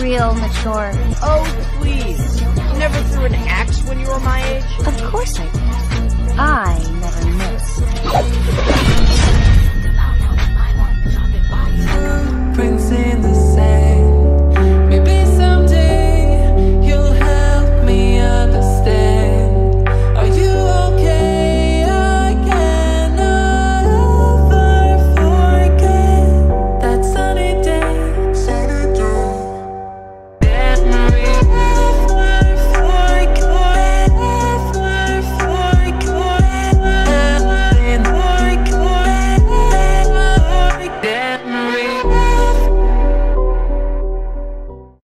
real mature. Oh, please.